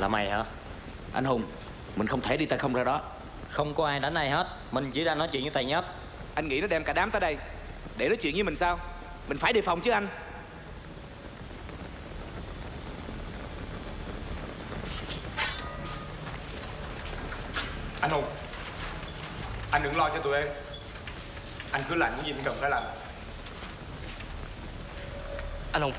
Là mày hả? Anh Hùng Mình không thể đi tay không ra đó. Không có ai đánh ai hết. Mình chỉ đang nói chuyện với tay nhất Anh nghĩ nó đem cả đám tới đây Để nói chuyện với mình sao? Mình phải đề phòng chứ anh. Anh Hùng Anh đừng lo cho tụi em. Anh cứ làm những gì mình cần phải làm. Anh Hùng